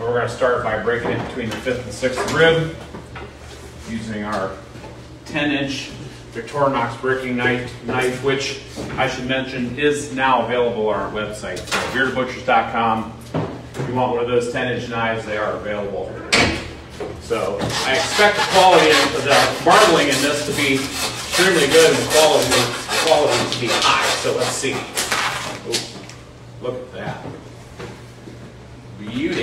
We're gonna start by breaking it between the fifth and sixth rib, using our ten inch Victorinox breaking knife, knife, which I should mention is now available on our website, so beardedbutchers.com. If you want one of those ten inch knives, they are available. So I expect the quality of the marbling in this to be extremely good and the quality, the quality to be high, so let's see. Ooh, Look at that. Beauty.